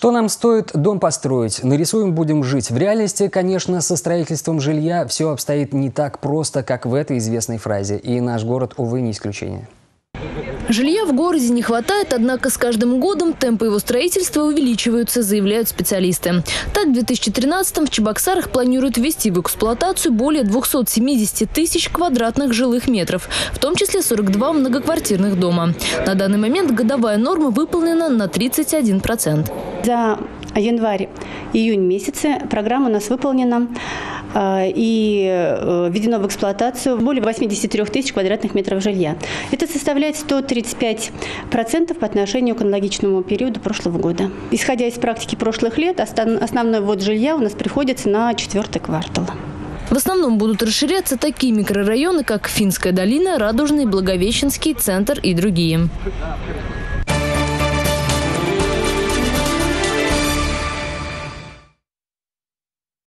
Что нам стоит дом построить? Нарисуем, будем жить. В реальности, конечно, со строительством жилья все обстоит не так просто, как в этой известной фразе. И наш город, увы, не исключение. Жилья в городе не хватает, однако с каждым годом темпы его строительства увеличиваются, заявляют специалисты. Так, в 2013-м в Чебоксарах планируют ввести в эксплуатацию более 270 тысяч квадратных жилых метров, в том числе 42 многоквартирных дома. На данный момент годовая норма выполнена на 31%. За январь-июнь месяцы программа у нас выполнена а, и э, введено в эксплуатацию более 83 тысяч квадратных метров жилья. Это составляет 135% по отношению к аналогичному периоду прошлого года. Исходя из практики прошлых лет, основной ввод жилья у нас приходится на четвертый квартал. В основном будут расширяться такие микрорайоны, как Финская долина, Радужный, Благовещенский, Центр и другие.